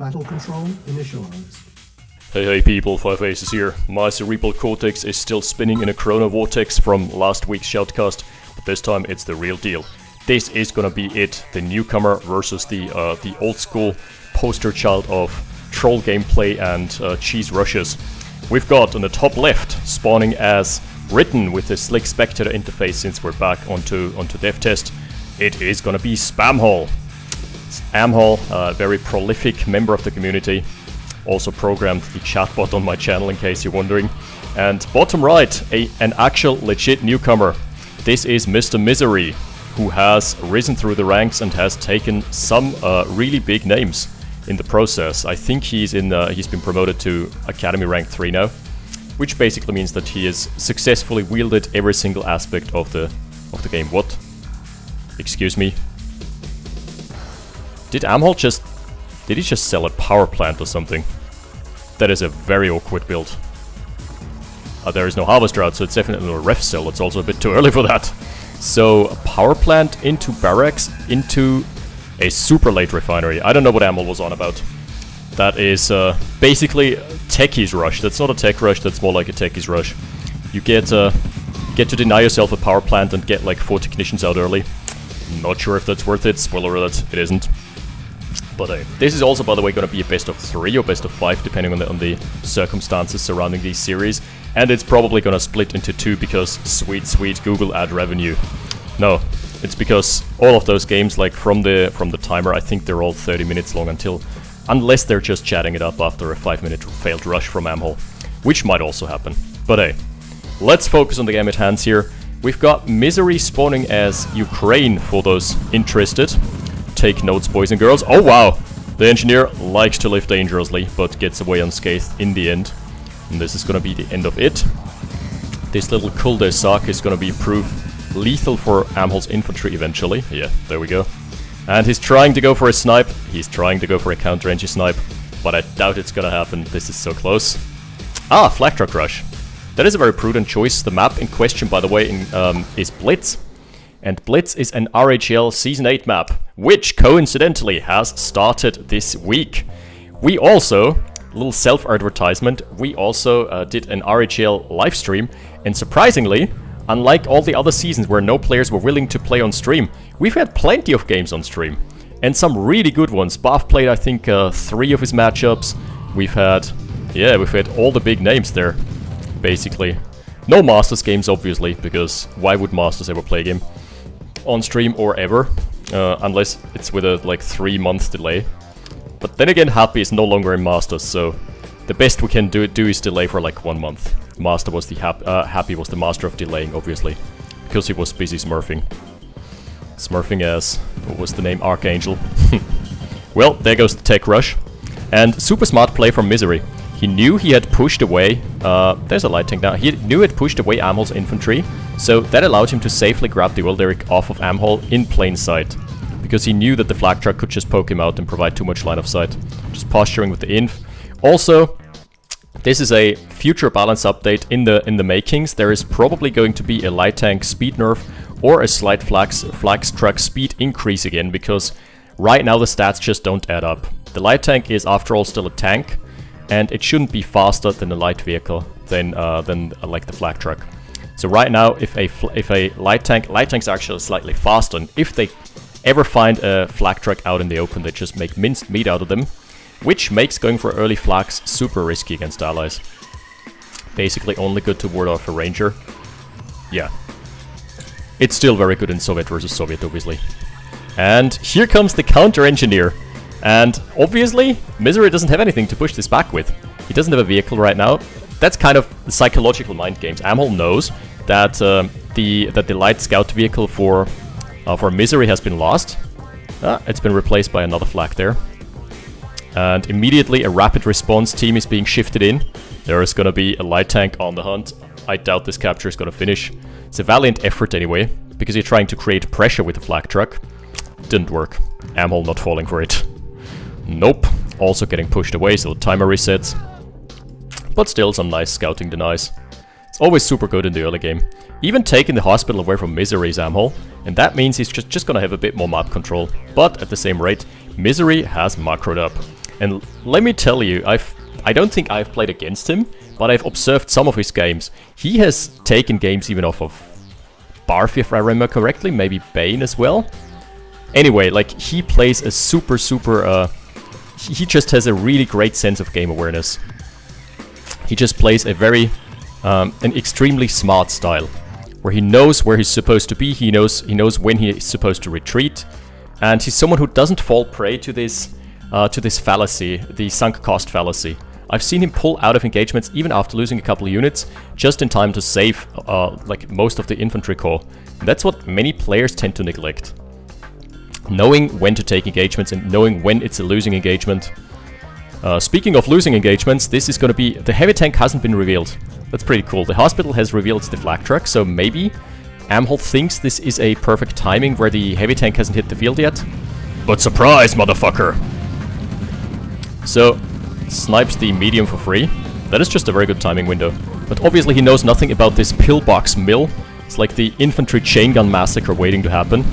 Battle control initialized. Hey hey people, Five Aces here. My cerebral cortex is still spinning in a corona vortex from last week's shoutcast, but this time it's the real deal. This is gonna be it, the newcomer versus the uh, the old school poster child of troll gameplay and uh, cheese rushes. We've got on the top left, spawning as written with the slick spectator interface since we're back onto onto dev test, it is gonna be spam Spamhole. Amhol, a very prolific member of the community, also programmed the chatbot on my channel in case you're wondering. And bottom right, a, an actual legit newcomer. This is Mr. Misery, who has risen through the ranks and has taken some uh, really big names in the process. I think he's in uh, he's been promoted to Academy rank 3 now, which basically means that he has successfully wielded every single aspect of the of the game. What? Excuse me? Did Amhol just... Did he just sell a power plant or something? That is a very awkward build. Uh, there is no harvest route, so it's definitely a ref cell. It's also a bit too early for that. So, a power plant into barracks, into a super late refinery. I don't know what Amhol was on about. That is uh, basically techies rush. That's not a tech rush, that's more like a techies rush. You get, uh, get to deny yourself a power plant and get like four technicians out early. Not sure if that's worth it. Spoiler alert, it isn't. But uh, this is also, by the way, going to be a best of three or best of five, depending on the, on the circumstances surrounding these series. And it's probably going to split into two because sweet, sweet Google ad revenue. No, it's because all of those games, like from the from the timer, I think they're all 30 minutes long until, unless they're just chatting it up after a five-minute failed rush from Amhol, which might also happen. But hey, let's focus on the game at hands here. We've got Misery spawning as Ukraine for those interested. Take notes, boys and girls. Oh wow! The engineer likes to live dangerously, but gets away unscathed in the end. And this is gonna be the end of it. This little cul-de-sac is gonna be proof lethal for Amhol's infantry eventually. Yeah, there we go. And he's trying to go for a snipe. He's trying to go for a counter-range snipe. But I doubt it's gonna happen. This is so close. Ah, Flak Truck Rush. That is a very prudent choice. The map in question, by the way, in, um, is Blitz. And Blitz is an RHL Season 8 map, which coincidentally has started this week. We also, little self-advertisement, we also uh, did an RHL livestream, and surprisingly, unlike all the other seasons where no players were willing to play on stream, we've had plenty of games on stream. And some really good ones. Bath played, I think, uh, three of his matchups. We've had, yeah, we've had all the big names there, basically. No Masters games, obviously, because why would Masters ever play a game? On stream or ever, uh, unless it's with a like three month delay. But then again, Happy is no longer in Masters, so the best we can do do is delay for like one month. Master was the hap uh, Happy was the master of delaying, obviously, because he was busy smurfing. Smurfing as what was the name Archangel. well, there goes the tech rush, and super smart play from Misery. He knew he had pushed away, uh, there's a light tank now, he knew had pushed away Amhol's infantry, so that allowed him to safely grab the oil derrick off of Amhol in plain sight. Because he knew that the flak truck could just poke him out and provide too much line of sight. Just posturing with the inf. Also, this is a future balance update in the in the makings. There is probably going to be a light tank speed nerf or a slight flak, flak truck speed increase again because right now the stats just don't add up. The light tank is after all still a tank, and it shouldn't be faster than a light vehicle, than uh, than uh, like the flak truck. So right now, if a if a light tank, light tanks are actually slightly faster, and if they ever find a flak truck out in the open, they just make minced meat out of them, which makes going for early flaks super risky against allies. Basically only good to ward off a ranger. Yeah. It's still very good in Soviet versus Soviet, obviously. And here comes the counter-engineer. And obviously, Misery doesn't have anything to push this back with. He doesn't have a vehicle right now. That's kind of the psychological mind games. Amhol knows that uh, the that the light scout vehicle for uh, for Misery has been lost. Ah, it's been replaced by another flak there. And immediately a rapid response team is being shifted in. There is gonna be a light tank on the hunt. I doubt this capture is gonna finish. It's a valiant effort anyway, because you're trying to create pressure with the flak truck. Didn't work. Amhol not falling for it. Nope. Also getting pushed away, so timer resets. But still some nice scouting denies. It's always super good in the early game. Even taking the hospital away from Misery's Amhol, and that means he's just, just gonna have a bit more map control. But at the same rate, Misery has macroed up. And let me tell you, I've I don't think I've played against him, but I've observed some of his games. He has taken games even off of Barfi, if I remember correctly, maybe Bane as well. Anyway, like, he plays a super, super, uh, he just has a really great sense of game awareness. He just plays a very, um, an extremely smart style, where he knows where he's supposed to be, he knows, he knows when he's supposed to retreat, and he's someone who doesn't fall prey to this, uh, to this fallacy, the sunk cost fallacy. I've seen him pull out of engagements even after losing a couple of units, just in time to save uh, like most of the infantry core. That's what many players tend to neglect. Knowing when to take engagements and knowing when it's a losing engagement. Uh, speaking of losing engagements, this is going to be... The heavy tank hasn't been revealed. That's pretty cool. The hospital has revealed the flak truck, so maybe Amhol thinks this is a perfect timing where the heavy tank hasn't hit the field yet. But surprise, motherfucker! So, snipes the medium for free. That is just a very good timing window. But obviously he knows nothing about this pillbox mill. It's like the infantry chain gun massacre waiting to happen.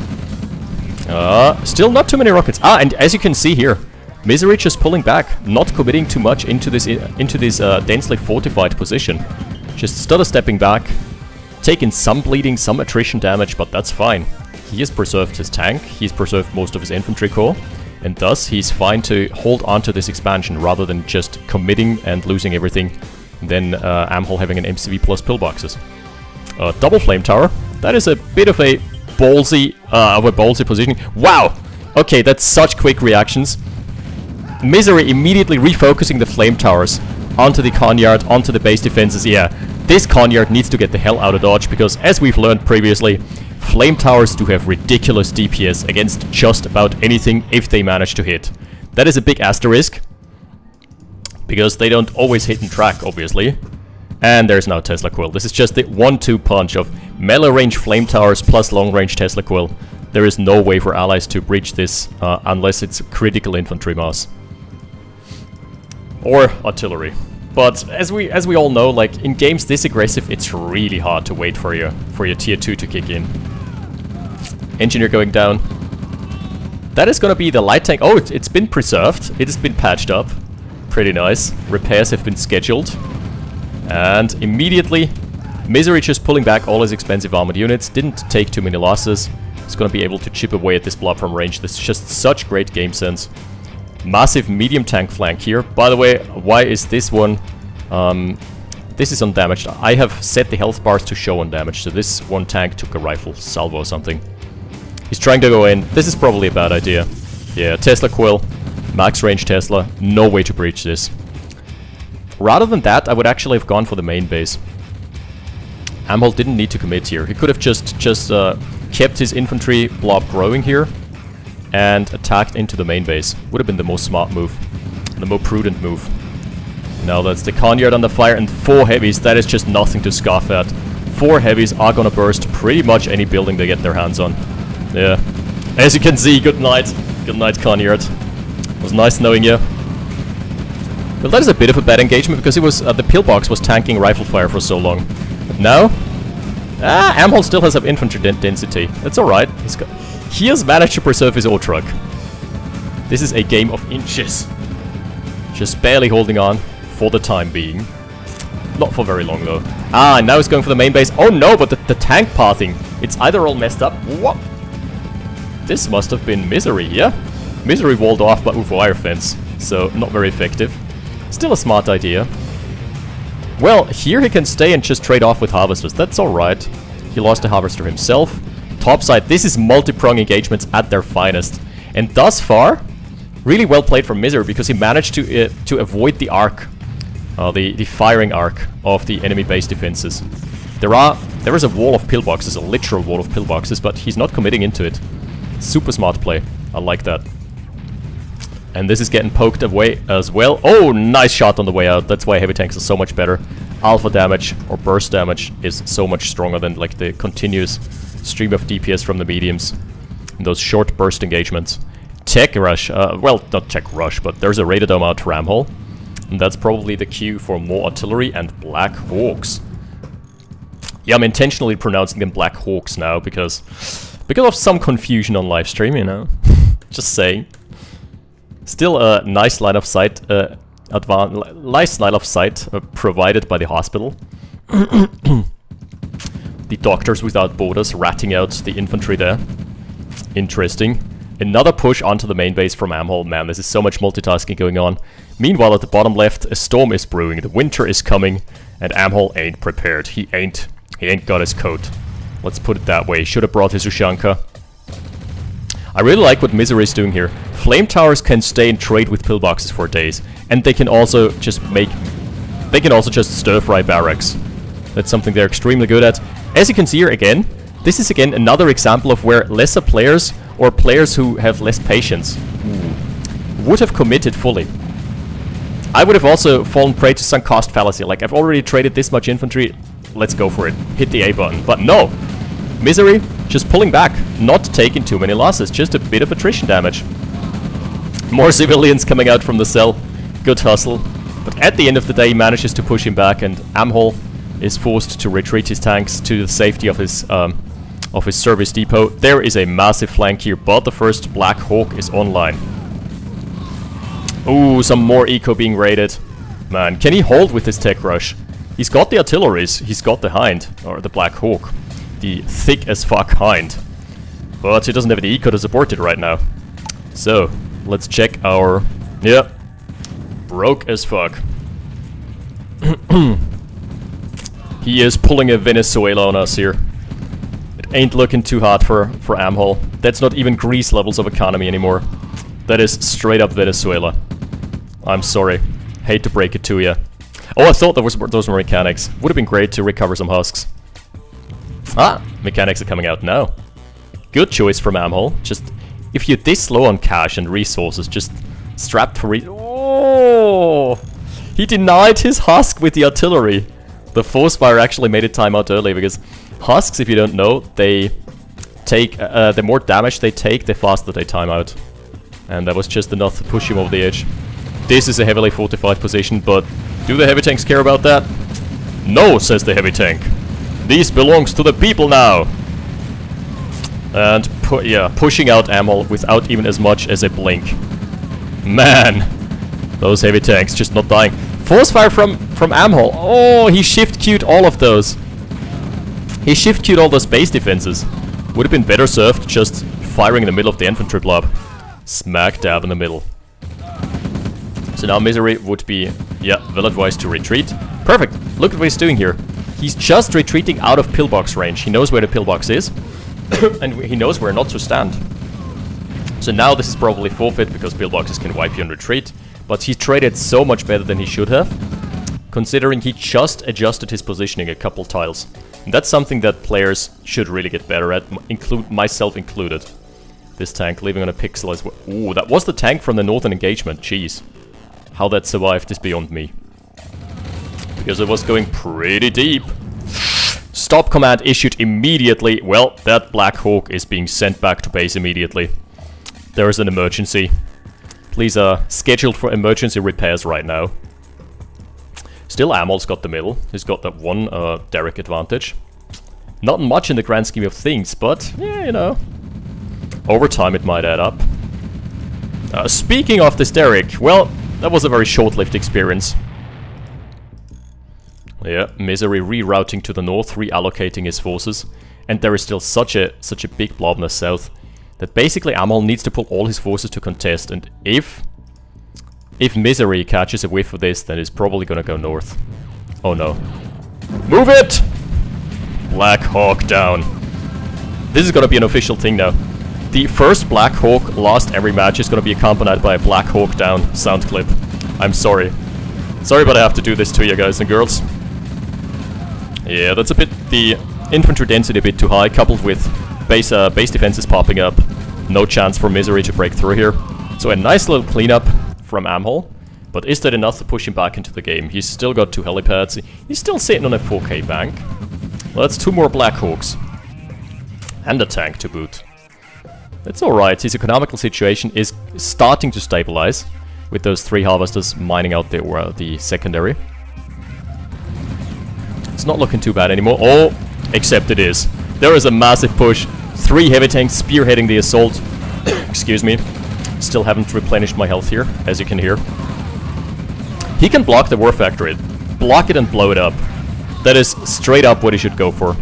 Uh, still not too many rockets. Ah, and as you can see here, Misery just pulling back, not committing too much into this into this uh, densely fortified position. Just stutter stepping back, taking some bleeding, some attrition damage, but that's fine. He has preserved his tank, he's preserved most of his infantry core, and thus he's fine to hold on to this expansion rather than just committing and losing everything, then uh, Amhol having an MCV plus pillboxes. Uh, double flame tower, that is a bit of a ballsy, uh, of a ballsy positioning. Wow! Okay, that's such quick reactions. Misery immediately refocusing the flame towers onto the Conyard, onto the base defenses. Yeah, this Conyard needs to get the hell out of dodge because as we've learned previously, Flame Towers do have ridiculous DPS against just about anything if they manage to hit. That is a big asterisk. Because they don't always hit and track, obviously. And there's now Tesla Coil. This is just the one-two punch of melee range Flame Towers plus long range Tesla Coil. There is no way for allies to breach this uh, unless it's critical infantry mass. Or artillery. But as we as we all know, like in games this aggressive, it's really hard to wait for your for your tier 2 to kick in. Engineer going down. That is gonna be the light tank. Oh, it, it's been preserved. It has been patched up. Pretty nice. Repairs have been scheduled. And immediately, Misery just pulling back all his expensive armored units. Didn't take too many losses. He's gonna be able to chip away at this blob from range. This is just such great game sense. Massive medium tank flank here. By the way, why is this one... Um, this is undamaged. I have set the health bars to show undamaged, so this one tank took a rifle salvo or something. He's trying to go in. This is probably a bad idea. Yeah, Tesla Coil. Max range Tesla. No way to breach this. Rather than that, I would actually have gone for the main base. Amhol didn't need to commit here. He could have just just uh, kept his infantry blob growing here and attacked into the main base. Would have been the most smart move. The more prudent move. Now that's the Conyard under fire and four heavies. That is just nothing to scoff at. Four heavies are gonna burst pretty much any building they get their hands on. Yeah. As you can see, good night. Good night, Conyard. It was nice knowing you. Well, that is a bit of a bad engagement because it was uh, the pillbox was tanking rifle fire for so long. But now, ah, Amhol still has some infantry density. That's alright. He has managed to preserve his old truck. This is a game of inches. Just barely holding on for the time being. Not for very long though. Ah, now he's going for the main base. Oh no, but the, the tank pathing. It's either all messed up. What? This must have been Misery, yeah? Misery walled off by with wire fence, so not very effective. Still a smart idea. Well, here he can stay and just trade off with Harvesters, that's alright. He lost a Harvester himself. Topside, this is multi-prong engagements at their finest. And thus far, really well played from Misery because he managed to uh, to avoid the arc, uh, the, the firing arc of the enemy base defenses. There are there is a wall of pillboxes, a literal wall of pillboxes, but he's not committing into it. Super smart play. I like that. And this is getting poked away as well. Oh, nice shot on the way out. That's why heavy tanks are so much better. Alpha damage or burst damage is so much stronger than like the continuous stream of DPS from the mediums. Those short burst engagements. Tech rush, uh, well, not tech rush, but there's a Radar Dome out to Ramhole. And that's probably the cue for more artillery and Black Hawks. Yeah, I'm intentionally pronouncing them Black Hawks now because because of some confusion on live stream, you know. Just saying. Still a nice line of sight, uh, nice line of sight uh, provided by the hospital. the Doctors Without Borders ratting out the infantry there. Interesting. Another push onto the main base from Amhol. Man, this is so much multitasking going on. Meanwhile, at the bottom left, a storm is brewing. The winter is coming, and Amhol ain't prepared. He ain't. He ain't got his coat. Let's put it that way. Should have brought his Ushanka. I really like what Misery is doing here. Flame towers can stay and trade with pillboxes for days, and they can also just make... They can also just stir-fry barracks. That's something they're extremely good at. As you can see here again, this is again another example of where lesser players, or players who have less patience, would have committed fully. I would have also fallen prey to sunk cost fallacy, like I've already traded this much infantry, let's go for it. Hit the A button. But no! Misery just pulling back, not taking too many losses, just a bit of attrition damage. More civilians coming out from the cell. Good hustle. But at the end of the day, manages to push him back, and Amhol is forced to retreat his tanks to the safety of his um, of his service depot. There is a massive flank here, but the first Black Hawk is online. Ooh, some more eco being raided. Man, can he hold with this tech rush? He's got the artilleries, he's got the Hind, or the Black Hawk. The thick as fuck Hind. But he doesn't have the eco to support it right now. So, let's check our... Yep. Broke as fuck. he is pulling a Venezuela on us here. It ain't looking too hot for, for Amhol. That's not even Greece levels of economy anymore. That is straight up Venezuela. I'm sorry. Hate to break it to you. Oh, I thought that was those were mechanics. Would have been great to recover some husks. Ah, mechanics are coming out now. Good choice from Amhol. Just, if you're this low on cash and resources, just strapped for re- Oh! He denied his husk with the artillery. The force fire actually made it time out early because husks, if you don't know, they take, uh, the more damage they take, the faster they time out. And that was just enough to push him over the edge. This is a heavily fortified position, but do the heavy tanks care about that? No, says the heavy tank. This belongs to the people now. And, pu yeah, pushing out ammo without even as much as a blink. Man, those heavy tanks just not dying. Force fire from, from Amhol. Oh, he shift queued all of those. He shift queued all those base defenses. Would have been better served just firing in the middle of the infantry blob. Smack dab in the middle. So now Misery would be, yeah, well advised to retreat. Perfect. Look at what he's doing here. He's just retreating out of pillbox range. He knows where the pillbox is. and he knows where not to stand. So now this is probably forfeit because pillboxes can wipe you on retreat. But he traded so much better than he should have. Considering he just adjusted his positioning a couple tiles. And that's something that players should really get better at, include myself included. This tank leaving on a pixel as well. Ooh, that was the tank from the northern engagement. Jeez. How that survived is beyond me. Because it was going pretty deep. Stop command issued immediately. Well, that Black Hawk is being sent back to base immediately. There is an emergency. Please, uh, scheduled for emergency repairs right now. Still, Amhol's got the middle. He's got that one, uh, derrick advantage. Not much in the grand scheme of things, but, yeah, you know. Over time it might add up. Uh, speaking of this derrick, well, that was a very short-lived experience. Yeah, Misery rerouting to the north, reallocating his forces. And there is still such a such a big blob in the south that basically Amhol needs to pull all his forces to contest. And if if Misery catches a whiff of this, then it's probably gonna go north. Oh no. Move it! Black Hawk down. This is gonna be an official thing now. The first Black Hawk lost every match is gonna be accompanied by a Black Hawk down sound clip. I'm sorry. Sorry but I have to do this to you guys and girls. Yeah, that's a bit... the infantry density a bit too high, coupled with base, uh, base defenses popping up. No chance for Misery to break through here. So a nice little cleanup from Amhol. But is that enough to push him back into the game? He's still got two helipads. He's still sitting on a 4k bank. Well, that's two more Black Hawks. And a tank to boot. That's alright, his economical situation is starting to stabilize with those three harvesters mining out the, uh, the secondary. Not looking too bad anymore. Oh, except it is. There is a massive push. Three heavy tanks spearheading the assault. Excuse me. Still haven't replenished my health here, as you can hear. He can block the War Factory. Block it and blow it up. That is straight up what he should go for.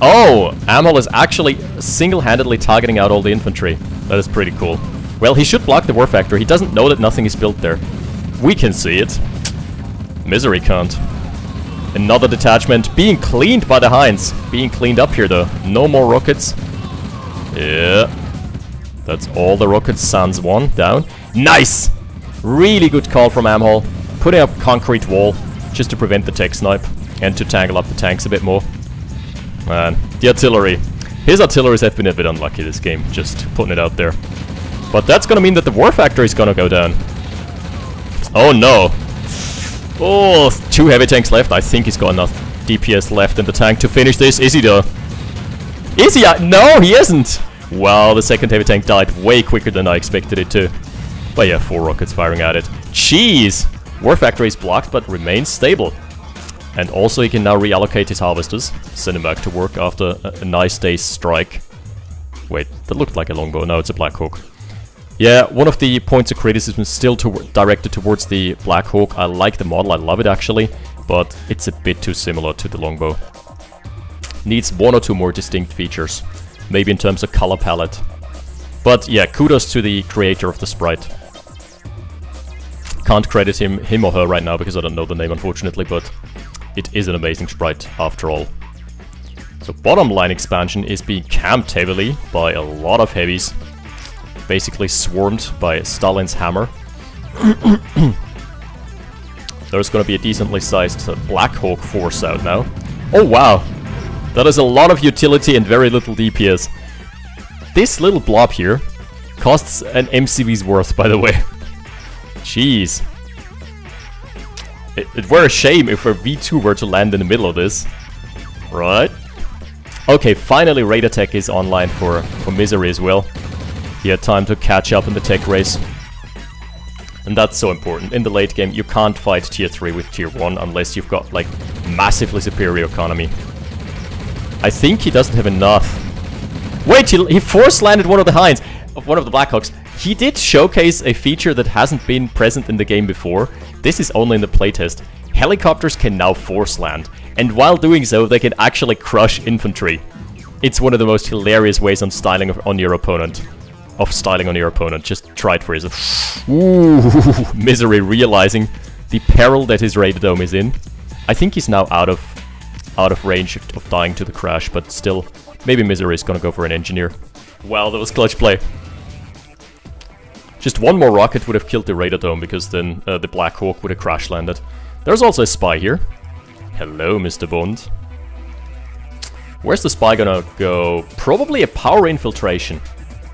Oh, Amhol is actually single-handedly targeting out all the infantry. That is pretty cool. Well, he should block the War Factory. He doesn't know that nothing is built there. We can see it. Misery can't. Another detachment being cleaned by the Hinds. Being cleaned up here though. No more rockets. Yeah. That's all the rockets. Sans one down. Nice! Really good call from Amhol. Putting up concrete wall just to prevent the tech snipe and to tangle up the tanks a bit more. Man, the artillery. His artilleries have been a bit unlucky this game, just putting it out there. But that's gonna mean that the war factory is gonna go down. Oh no. Oh, two heavy tanks left. I think he's got enough DPS left in the tank to finish this. Is he though? Is he? Uh, no, he isn't. Wow, the second heavy tank died way quicker than I expected it to. But yeah, four rockets firing at it. Jeez! War factory is blocked but remains stable. And also he can now reallocate his harvesters, send them back to work after a, a nice day's strike. Wait, that looked like a longbow. No, it's a Black Hawk. Yeah, one of the points of criticism is still to directed towards the Black Hawk. I like the model, I love it actually, but it's a bit too similar to the longbow. Needs one or two more distinct features, maybe in terms of color palette. But yeah, kudos to the creator of the sprite. Can't credit him, him or her right now because I don't know the name unfortunately, but it is an amazing sprite after all. So bottom line expansion is being camped heavily by a lot of heavies basically swarmed by Stalin's hammer. There's gonna be a decently sized Black Hawk force out now. Oh wow! That is a lot of utility and very little DPS. This little blob here costs an MCV's worth, by the way. Jeez. It, it were a shame if a V2 were to land in the middle of this. Right? Okay, finally Raid Attack is online for, for Misery as well. He had time to catch up in the tech race. And that's so important. In the late game, you can't fight tier 3 with tier 1 unless you've got, like, massively superior economy. I think he doesn't have enough. Wait, he, he force landed one of the Hinds, of one of the Blackhawks. He did showcase a feature that hasn't been present in the game before. This is only in the playtest. Helicopters can now force land, and while doing so, they can actually crush infantry. It's one of the most hilarious ways on styling on your opponent of styling on your opponent. Just try it for yourself. Ooh, Misery realizing the peril that his Radar Dome is in. I think he's now out of out of range of dying to the crash, but still, maybe Misery is gonna go for an Engineer. Wow, that was clutch play. Just one more rocket would have killed the Radar Dome, because then uh, the Black Hawk would have crash landed. There's also a spy here. Hello, Mr. Bond. Where's the spy gonna go? Probably a power infiltration.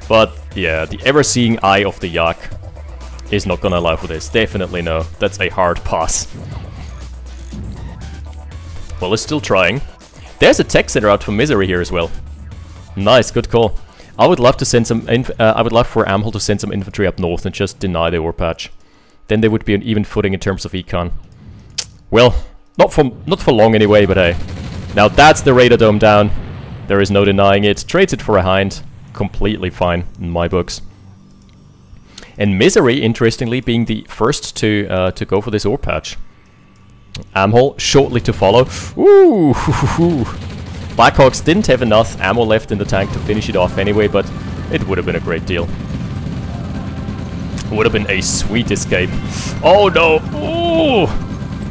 But yeah, the ever-seeing eye of the Yak is not gonna allow for this. Definitely no. That's a hard pass. Well, it's still trying. There's a tech center out for Misery here as well. Nice, good call. I would love to send some. Uh, I would love for Amhol to send some infantry up north and just deny the ore patch. Then they would be on even footing in terms of econ. Well, not for not for long anyway. But hey, now that's the Radar Dome down. There is no denying it. Trades it for a Hind completely fine in my books. And Misery, interestingly, being the first to uh, to go for this ore patch. Amhol shortly to follow. Ooh! Blackhawks didn't have enough ammo left in the tank to finish it off anyway, but it would have been a great deal. Would have been a sweet escape. Oh no! Ooh!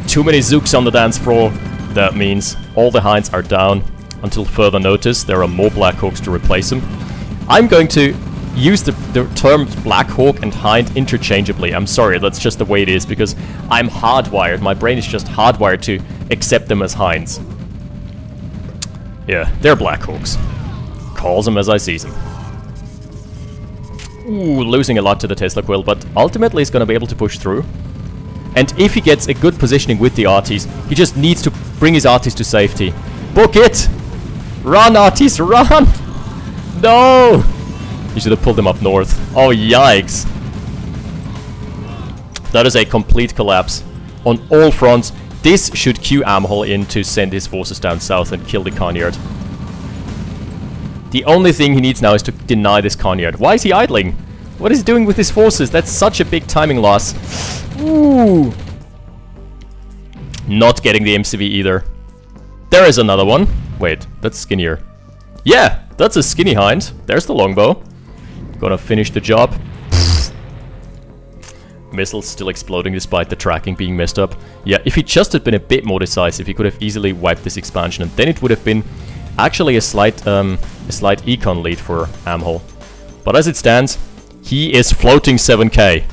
Too many Zooks on the dance floor. That means all the Hinds are down. Until further notice, there are more Blackhawks to replace them. I'm going to use the, the terms Black Hawk and Hind interchangeably. I'm sorry, that's just the way it is, because I'm hardwired. My brain is just hardwired to accept them as Hinds. Yeah, they're Black Hawks. Calls them as I see them. Ooh, losing a lot to the Tesla Coil, but ultimately he's gonna be able to push through. And if he gets a good positioning with the arties, he just needs to bring his arties to safety. Book it! Run, arties, run! No! You should have pulled him up north. Oh, yikes. That is a complete collapse. On all fronts, this should cue Amhol in to send his forces down south and kill the Conyard. The only thing he needs now is to deny this Conyard. Why is he idling? What is he doing with his forces? That's such a big timing loss. Ooh. Not getting the MCV either. There is another one. Wait, that's skinnier. Yeah, that's a skinny hind. There's the longbow. Gonna finish the job. Missiles still exploding despite the tracking being messed up. Yeah, if he just had been a bit more decisive, he could have easily wiped this expansion, and then it would have been actually a slight, um, a slight econ lead for Amhol. But as it stands, he is floating 7k.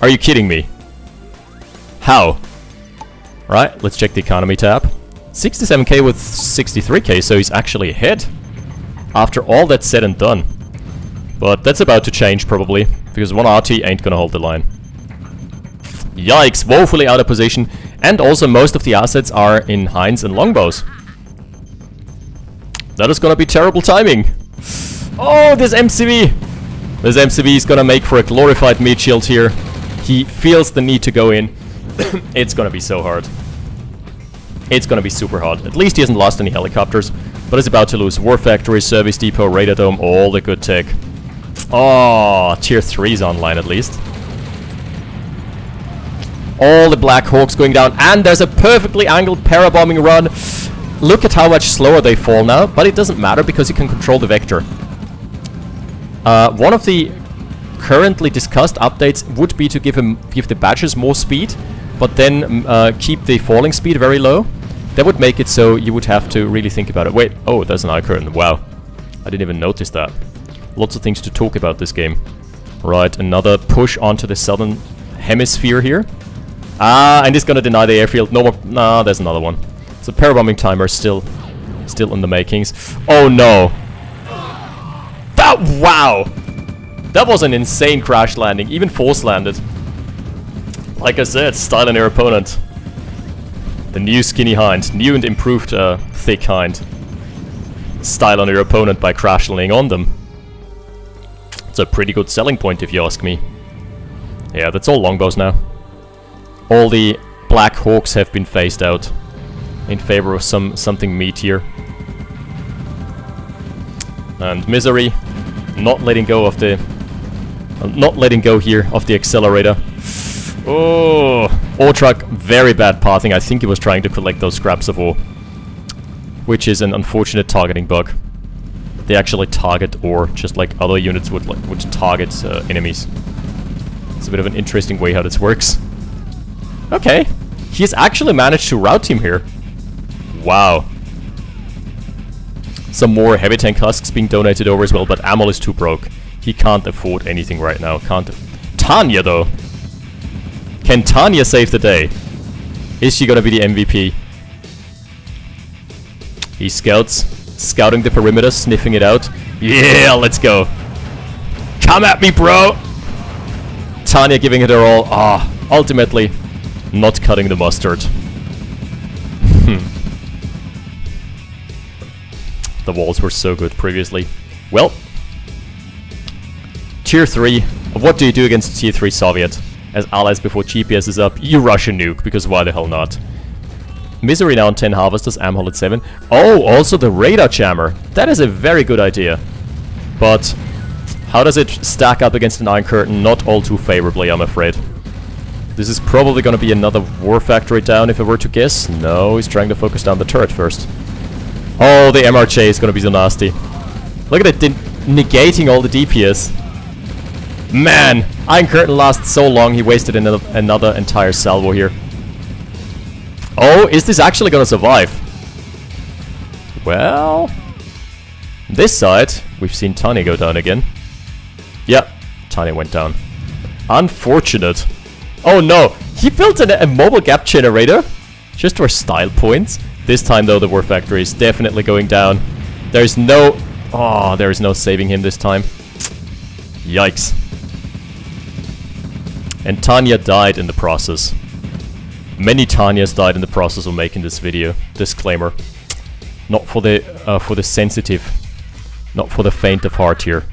Are you kidding me? How? Right, let's check the economy tab. 67k with 63k, so he's actually ahead. After all that's said and done. But that's about to change, probably, because one RT ain't gonna hold the line. Yikes, woefully out of position, and also most of the assets are in Hinds and Longbows. That is gonna be terrible timing. Oh, this MCV! This MCV is gonna make for a glorified meat shield here. He feels the need to go in. it's gonna be so hard. It's gonna be super hard. At least he hasn't lost any helicopters, but is about to lose War Factory, Service Depot, Radar Dome, all the good tech. Oh, tier 3 is online at least. All the Black Hawks going down, and there's a perfectly angled parabombing run. Look at how much slower they fall now, but it doesn't matter because you can control the vector. Uh, one of the currently discussed updates would be to give him give the badges more speed, but then uh, keep the falling speed very low. That would make it so you would have to really think about it. Wait, oh, there's an curtain. Wow, I didn't even notice that. Lots of things to talk about this game. Right, another push onto the southern hemisphere here. Ah, and he's gonna deny the airfield. No more. Nah, there's another one. So parabombing timer still, still in the makings. Oh no! That wow! That was an insane crash landing. Even force landed. Like I said, style on your opponent. The new skinny hind, new and improved uh, thick hind. Style on your opponent by crash landing on them. It's a pretty good selling point if you ask me. Yeah, that's all longbows now. All the Black Hawks have been phased out in favor of some something meatier. And Misery, not letting go of the... Uh, not letting go here of the accelerator. Oh, ore truck, very bad pathing. I think he was trying to collect those scraps of ore. Which is an unfortunate targeting bug. They actually target ore, just like other units would like, would target uh, enemies. It's a bit of an interesting way how this works. Okay, He's actually managed to route him here. Wow. Some more heavy tank husks being donated over as well, but Amhol is too broke. He can't afford anything right now. Can't. Tanya though. Can Tanya save the day? Is she gonna be the MVP? He scouts, scouting the perimeter, sniffing it out. Yeah, let's go. Come at me, bro! Tanya giving it her all. Ah, ultimately, not cutting the mustard. Hmm. the walls were so good previously. Well, tier 3. What do you do against tier 3 Soviet? As allies before GPS is up, you rush a nuke, because why the hell not? Misery now on 10 Harvesters, Amhol at 7. Oh, also the Radar Jammer. That is a very good idea. But how does it stack up against an Iron Curtain? Not all too favorably, I'm afraid. This is probably going to be another War Factory down if I were to guess. No, he's trying to focus down the turret first. Oh, the MRJ is going to be so nasty. Look at it, negating all the DPS. Man, Iron Curtain lasts so long, he wasted another, another entire salvo here. Oh, is this actually gonna survive? Well... This side, we've seen Tani go down again. Yep, Tani went down. Unfortunate. Oh no, he built an, a mobile gap generator just for style points. This time though, the War Factory is definitely going down. There's no... Oh, there is no saving him this time. Yikes. And Tanya died in the process. Many Tanyas died in the process of making this video. Disclaimer. Not for the uh, for the sensitive. Not for the faint of heart here.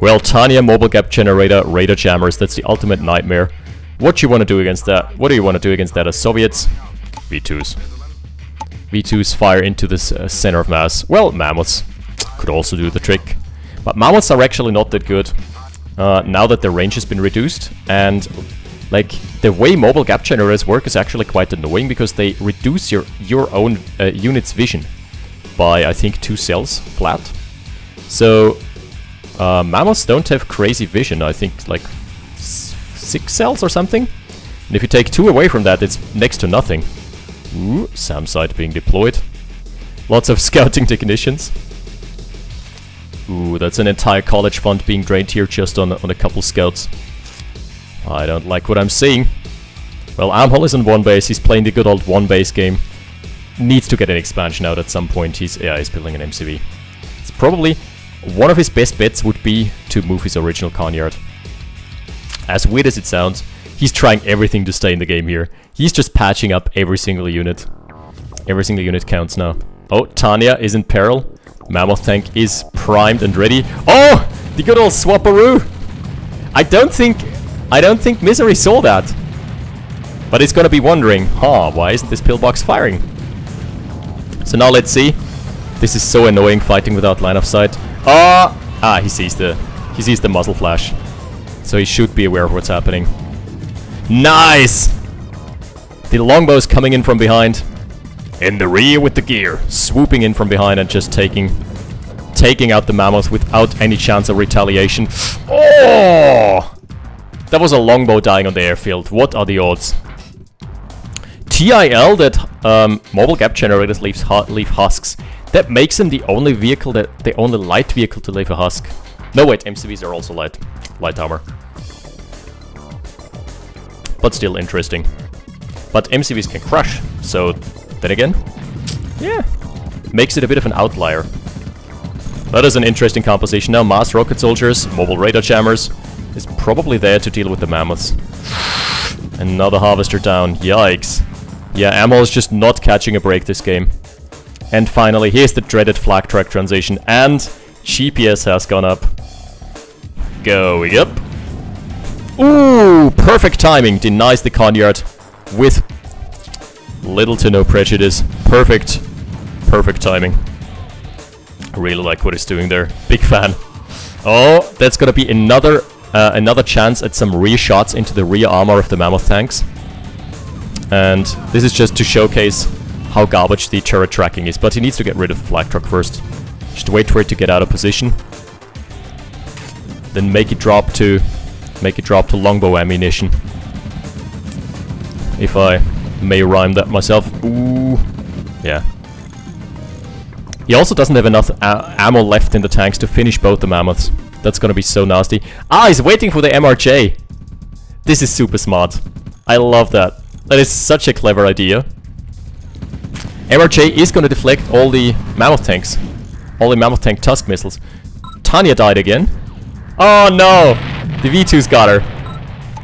Well, Tanya, Mobile Gap Generator, Radar Jammers, that's the ultimate nightmare. What do you want to do against that? What do you want to do against that as Soviets? V2s. V2s fire into this uh, center of mass. Well, Mammoths. could also do the trick. But Mammoths are actually not that good uh, now that their range has been reduced. And like the way mobile gap generators work is actually quite annoying because they reduce your your own uh, unit's vision by I think two cells flat. So uh, mammoths don't have crazy vision. I think like six cells or something. And if you take two away from that, it's next to nothing. Ooh, SAM site being deployed. Lots of scouting technicians. Ooh, that's an entire college fund being drained here just on, on a couple scouts. I don't like what I'm seeing. Well, Amhol is on one base, he's playing the good old one base game. Needs to get an expansion out at some point, he's, yeah, he's building an MCV. It's probably one of his best bets would be to move his original Conyard. As weird as it sounds, he's trying everything to stay in the game here. He's just patching up every single unit. Every single unit counts now. Oh, Tanya is in peril. Mammoth tank is primed and ready. Oh! The good old swapperoo! I don't think... I don't think Misery saw that. But it's gonna be wondering, huh, why isn't this pillbox firing? So now let's see. This is so annoying fighting without line of sight. Ah! Ah, he sees the... He sees the muzzle flash. So he should be aware of what's happening. Nice! The longbow's coming in from behind. In the rear with the gear. Swooping in from behind and just taking taking out the mammoth without any chance of retaliation. Oh! That was a longbow dying on the airfield. What are the odds? TIL that um, mobile gap generators leaves leave husks. That makes them the only vehicle that the only light vehicle to leave a husk. No wait, MCVs are also light light armor. But still interesting. But MCVs can crush, so then again, yeah, makes it a bit of an outlier. That is an interesting composition. Now, mass rocket soldiers, mobile radar jammers, is probably there to deal with the mammoths. Another harvester down. Yikes. Yeah, Amhol is just not catching a break this game. And finally, here's the dreaded flak track transition, and GPS has gone up. Going up. Ooh, perfect timing. Denies the Conyard with Little to no prejudice. Perfect. Perfect timing. Really like what he's doing there. Big fan. Oh, that's gonna be another uh, another chance at some rear shots into the rear armor of the Mammoth tanks. And this is just to showcase how garbage the turret tracking is. But he needs to get rid of the flak truck first. Just wait for it to get out of position. Then make it drop to make it drop to longbow ammunition. If I may rhyme that myself. Ooh. Yeah. He also doesn't have enough ammo left in the tanks to finish both the mammoths. That's gonna be so nasty. Ah, he's waiting for the MRJ. This is super smart. I love that. That is such a clever idea. MRJ is gonna deflect all the mammoth tanks. All the mammoth tank tusk missiles. Tanya died again. Oh no! The V2's got her.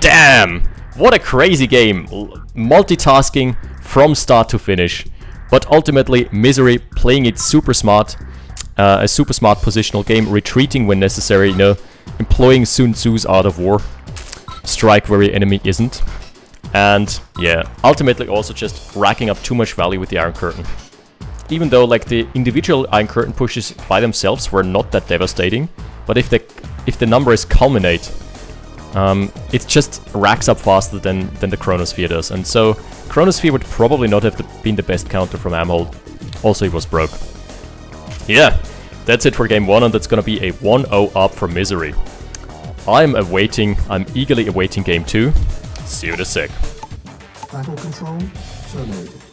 Damn! What a crazy game. Multitasking from start to finish. But ultimately, Misery playing it super smart. Uh, a super smart positional game, retreating when necessary, you know, employing Sun Tzu's Art of War. Strike where your enemy isn't. And, yeah, ultimately also just racking up too much value with the Iron Curtain. Even though, like, the individual Iron Curtain pushes by themselves were not that devastating, but if the, if the numbers culminate um, it just racks up faster than, than the Chronosphere does, and so Chronosphere would probably not have been the best counter from Amhol. Also, it was broke. Yeah, that's it for game 1, and that's gonna be a 1-0 up for Misery. I'm awaiting, I'm eagerly awaiting game 2. See you in a sec. Battle control terminated.